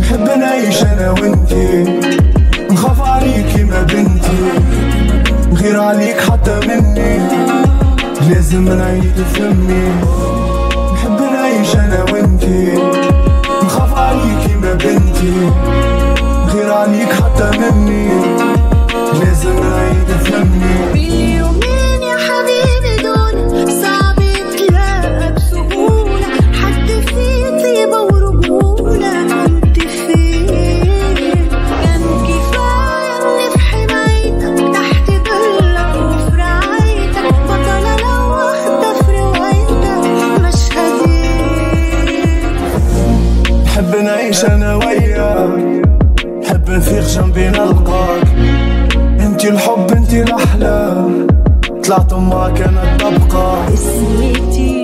نحب نعيش أنا وانتي نخاف عليكي ما بنتي. نغير عليك حتى مني. لازم نعيد فمي نحب نعيش أنا وانتي نفيق جنبي نلقاك. انتي الحب انتي الأحلام. طلعت معك أنا تبقى. اسمتي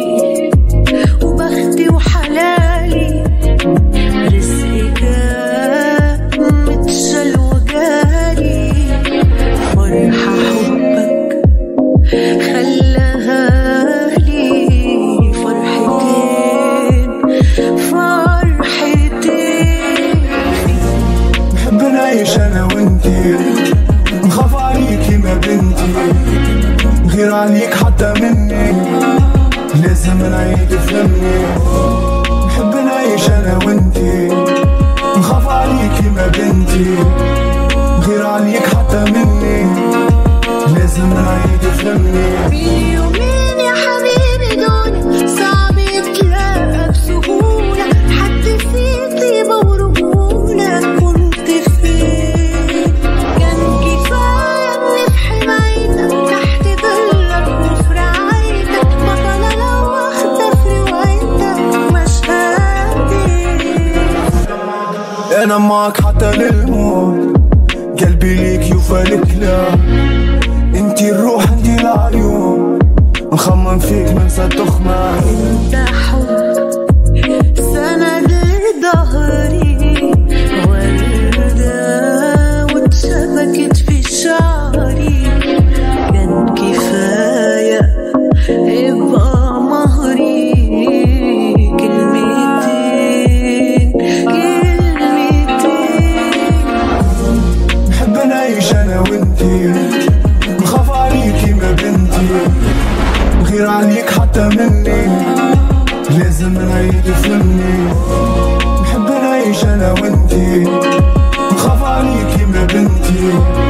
نعيش أنا وانتي نخاف عليكي ما بنتي. نغير عليك حتى مني. لازم نعيد فمي نحب نعيش أنا وانتي نخاف عليكي ما بنتي. نغير عليك حتى مني. لازم نعيد فمي أنا معك حتى للموت. قلبي ليك يوفى الكلام انتي الروح انتي العيون. نخمم فيك منسى تخمة انت حب سند لظهري وردة واتشبكت في شعري. كان كفاية. يبقى أنا وأنتي. خاف عليكي ما بنتي.